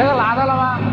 那个拿到了吗？